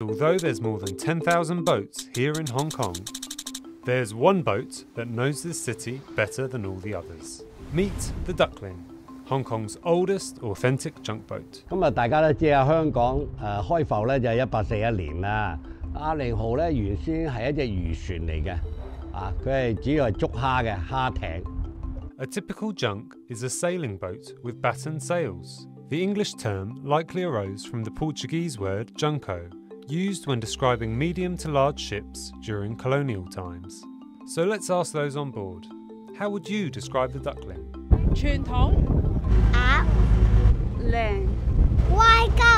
Although there's more than 10,000 boats here in Hong Kong, there's one boat that knows this city better than all the others. Meet the Dukling, Hong Kong's oldest authentic junk boat. A typical junk is a sailing boat with battened sails. The English term likely arose from the Portuguese word junco, used when describing medium to large ships during colonial times. So let's ask those on board. How would you describe the Dukling? 傳統鴨糧外交